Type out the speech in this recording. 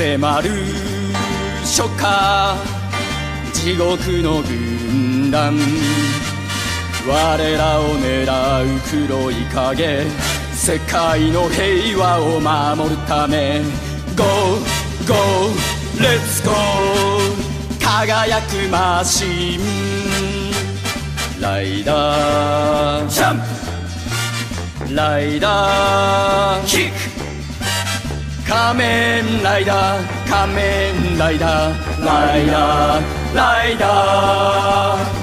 迫る。初夏。地獄の軍団。我らを狙う黒い影。世界の平和を守るため。Go, go, let's go 輝くマシン。ライダージャンプ。ライダー。仮面ライダー仮面ライダーライダーライダー。